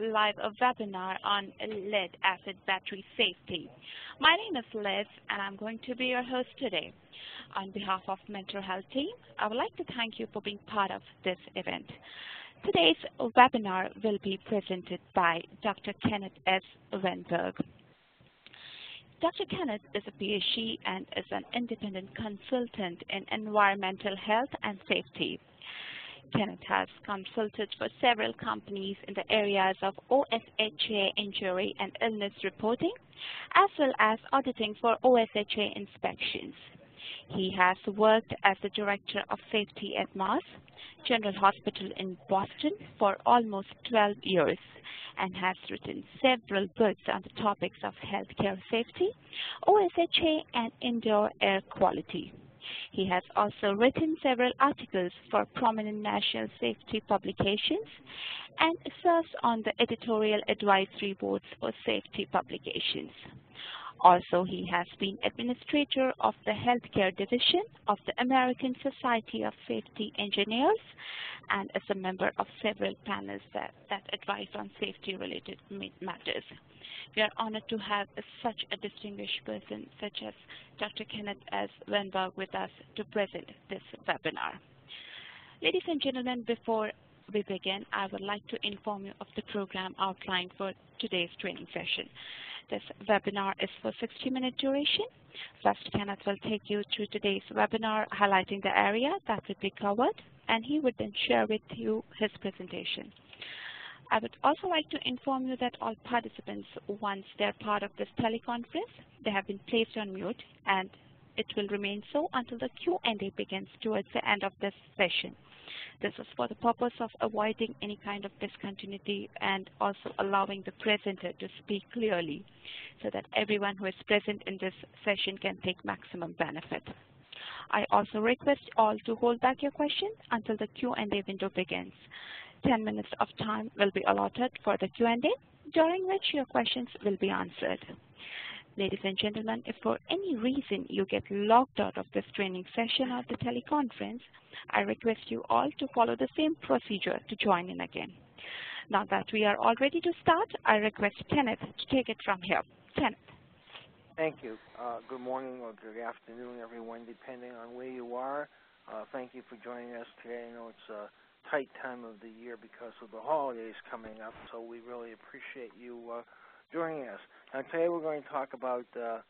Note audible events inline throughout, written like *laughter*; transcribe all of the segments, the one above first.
live webinar on lead acid battery safety. My name is Liz and I'm going to be your host today. On behalf of MentorHealth Team, I would like to thank you for being part of this event. Today's webinar will be presented by Dr. Kenneth S. Weinberg. Dr. Kenneth is a PhD and is an independent consultant in environmental health and safety. Kenneth has consulted for several companies in the areas of OSHA injury and illness reporting, as well as auditing for OSHA inspections. He has worked as the Director of Safety at Mass General Hospital in Boston for almost 12 years and has written several books on the topics of healthcare safety, OSHA, and indoor air quality. He has also written several articles for prominent national safety publications and serves on the editorial advisory boards for safety publications. Also, he has been administrator of the healthcare division of the American Society of Safety Engineers and is a member of several panels that, that advise on safety-related matters. We are honored to have such a distinguished person such as Dr. Kenneth S. Weinberg with us to present this webinar. Ladies and gentlemen, before we begin, I would like to inform you of the program outlined for today's training session. This webinar is for 60-minute duration. First, Kenneth will take you through today's webinar, highlighting the area that will be covered, and he would then share with you his presentation. I would also like to inform you that all participants, once they're part of this teleconference, they have been placed on mute, and it will remain so until the Q&A begins towards the end of this session. This is for the purpose of avoiding any kind of discontinuity and also allowing the presenter to speak clearly so that everyone who is present in this session can take maximum benefit. I also request all to hold back your questions until the Q&A window begins. 10 minutes of time will be allotted for the Q&A, during which your questions will be answered. Ladies and gentlemen, if for any reason you get logged out of this training session or the teleconference, I request you all to follow the same procedure to join in again. Now that we are all ready to start, I request Kenneth to take it from here. Kenneth. Thank you. Uh, good morning or good afternoon, everyone, depending on where you are. Uh, thank you for joining us today. I know it's a tight time of the year because of the holidays coming up, so we really appreciate you uh, joining us. Now today we're going to talk about uh,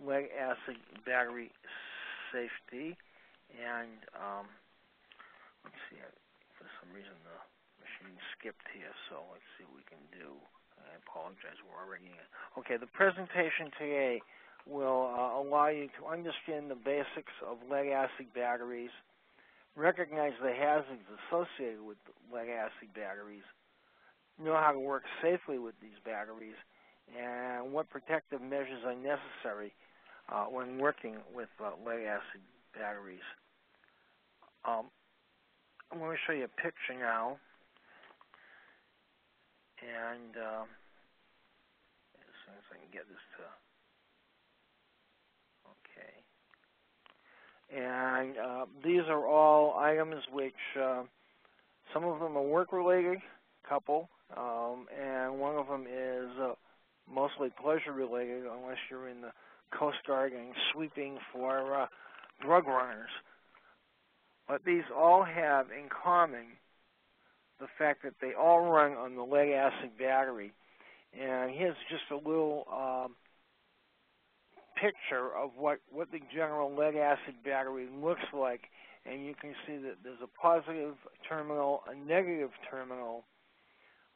lead acid battery safety and um, let's see, for some reason the machine skipped here, so let's see what we can do. I apologize, we're already in. Okay, the presentation today will uh, allow you to understand the basics of lead acid batteries, recognize the hazards associated with lead acid batteries, know how to work safely with these batteries and what protective measures are necessary uh, when working with uh, lead acid batteries. Um, I'm going to show you a picture now. And uh, as soon as I can get this to... Okay. And uh, these are all items which uh, some of them are work-related, couple, um, and one of them is uh, mostly pleasure related, unless you're in the Coast Guard and sweeping for uh, drug runners. But these all have in common the fact that they all run on the lead acid battery. And here's just a little um, picture of what, what the general lead acid battery looks like. And you can see that there's a positive terminal, a negative terminal,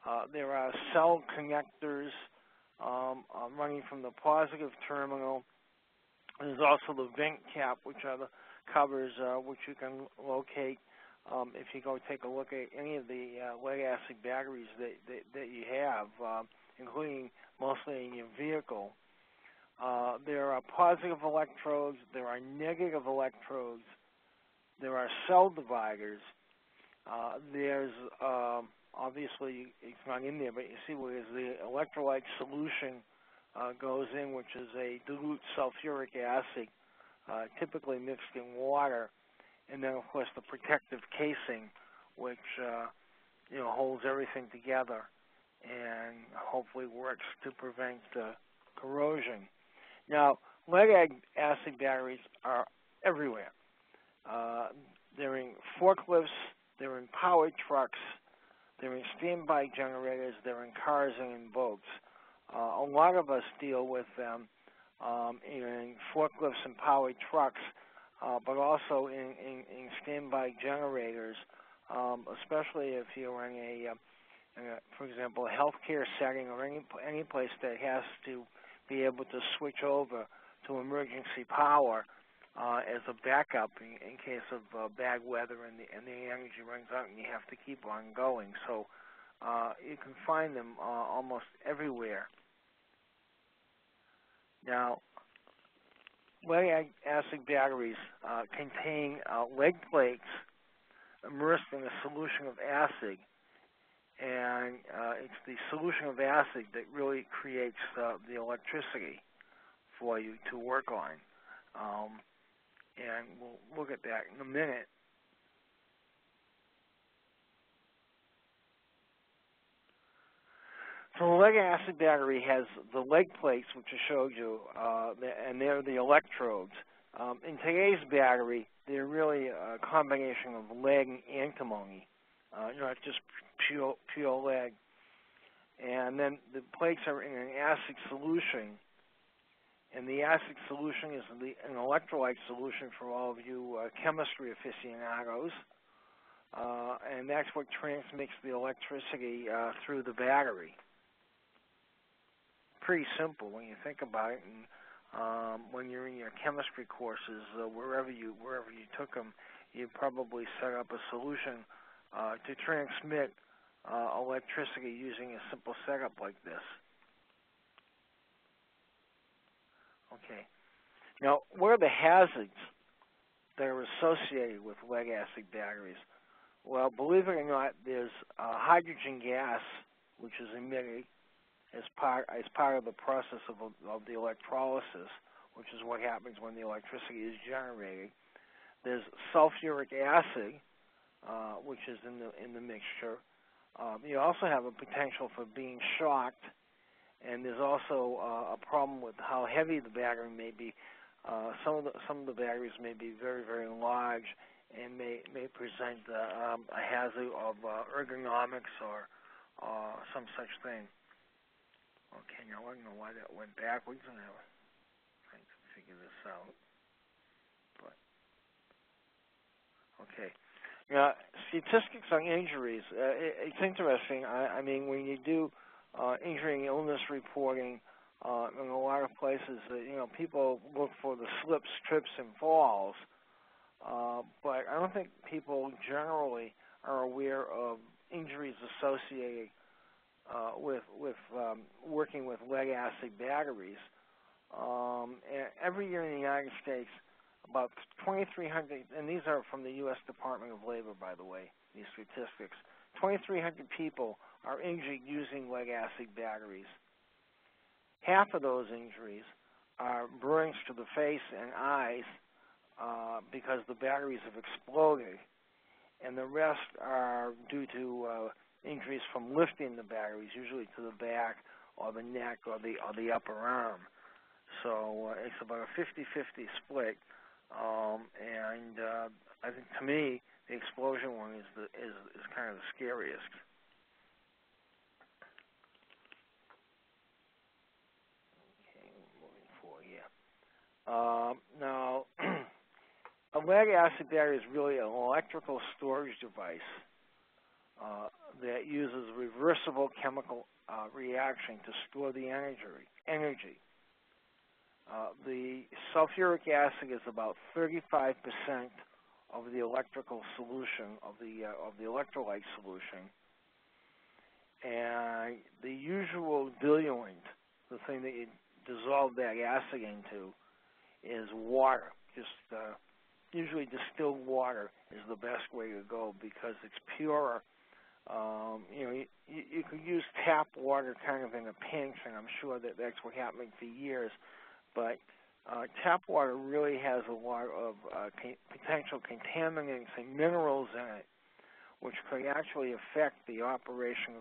uh, there are cell connectors um, uh, running from the positive terminal. There's also the vent cap, which are the covers uh, which you can locate um, if you go take a look at any of the uh, lead acid batteries that, that, that you have, uh, including mostly in your vehicle. Uh, there are positive electrodes, there are negative electrodes, there are cell dividers, uh, there's um, obviously it's not in there, but you see where the electrolyte solution uh, goes in, which is a dilute sulfuric acid, uh, typically mixed in water, and then of course the protective casing, which uh, you know holds everything together. and hopefully works to prevent uh, corrosion. Now, lead acid batteries are everywhere. Uh, they're in forklifts, they're in power trucks, they're in standby generators, they're in cars and in boats. Uh, a lot of us deal with them um, in forklifts and powered trucks, uh, but also in, in, in standby generators, um, especially if you're in a, uh, in a, for example, a healthcare setting or any any place that has to be able to switch over to emergency power uh, as a backup in, in case of uh, bad weather and the, and the energy runs out and you have to keep on going. So uh, you can find them uh, almost everywhere. Now, lead acid batteries uh, contain uh, lead plates immersed in a solution of acid, and uh, it's the solution of acid that really creates uh, the electricity for you to work on. Um, and we'll look at that in a minute. So the lead acid battery has the lead plates, which I showed you, uh, and they're the electrodes. Um, in today's battery, they're really a combination of lead and antimony, uh, not just pure, pure lead. And then the plates are in an acid solution, and the acid solution is the, an electrolyte solution for all of you uh, chemistry aficionados. Uh, and that's what transmits the electricity uh, through the battery. Pretty simple when you think about it. And um, when you're in your chemistry courses, uh, wherever you wherever you took them, you probably set up a solution uh, to transmit uh, electricity using a simple setup like this. Okay. Now, what are the hazards that are associated with lead acid batteries? Well, believe it or not, there's uh, hydrogen gas, which is emitted as part as part of the process of, of the electrolysis, which is what happens when the electricity is generated. There's sulfuric acid, uh, which is in the in the mixture. Um, you also have a potential for being shocked and there's also uh, a problem with how heavy the battery may be. Uh, some of the some of the batteries may be very very large and may may present uh, um, a hazard of uh, ergonomics or uh, some such thing. Okay, now I don't know why that went backwards, and I was trying to figure this out. But okay, now statistics on injuries. Uh, it, it's interesting. I, I mean, when you do injury and illness reporting uh, in a lot of places. That, you know, people look for the slips, trips, and falls, uh, but I don't think people generally are aware of injuries associated uh, with with um, working with lead acid batteries. Um, every year in the United States, about 2,300, and these are from the U.S. Department of Labor, by the way, these statistics. 2,300 people are injured using lead acid batteries. Half of those injuries are burns to the face and eyes uh, because the batteries have exploded, and the rest are due to uh, injuries from lifting the batteries, usually to the back or the neck or the or the upper arm. So uh, it's about a 50-50 split, um, and uh, I think to me the explosion one is the is is kind of the scariest. Um, now, *clears throat* a lead acid battery is really an electrical storage device uh, that uses reversible chemical uh, reaction to store the energy. energy. Uh, the sulfuric acid is about 35% of the electrical solution of the uh, of the electrolyte solution, and the usual diluent, the thing that you dissolve that acid into, is water. Just uh, usually distilled water is the best way to go because it's purer. Um, you know, you, you could use tap water kind of in a pinch, and I'm sure that that's what happened for years. But uh, tap water really has a lot of uh, potential contaminants and minerals in it, which could actually affect the operation of